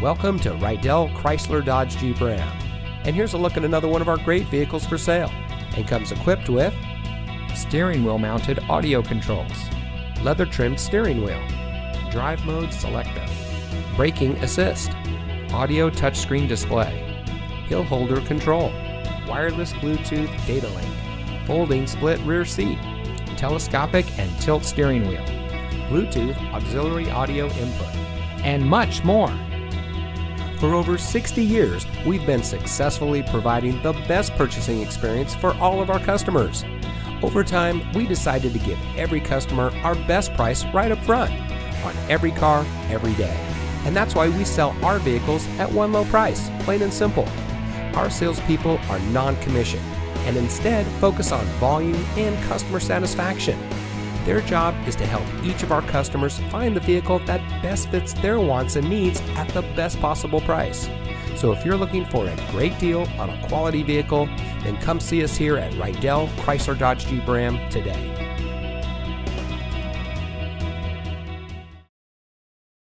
Welcome to Rydell Chrysler Dodge Jeep Ram. And here's a look at another one of our great vehicles for sale. And comes equipped with steering wheel mounted audio controls, leather trimmed steering wheel, drive mode selector, braking assist, audio touchscreen display, hill holder control, wireless Bluetooth data link, folding split rear seat, telescopic and tilt steering wheel, Bluetooth auxiliary audio input, and much more. For over 60 years, we've been successfully providing the best purchasing experience for all of our customers. Over time, we decided to give every customer our best price right up front on every car, every day. And that's why we sell our vehicles at one low price, plain and simple. Our salespeople are non commissioned and instead focus on volume and customer satisfaction. Their job is to help each of our customers find the vehicle that best fits their wants and needs at the best possible price. So if you're looking for a great deal on a quality vehicle, then come see us here at Rydell Chrysler Dodge Jeep Ram today.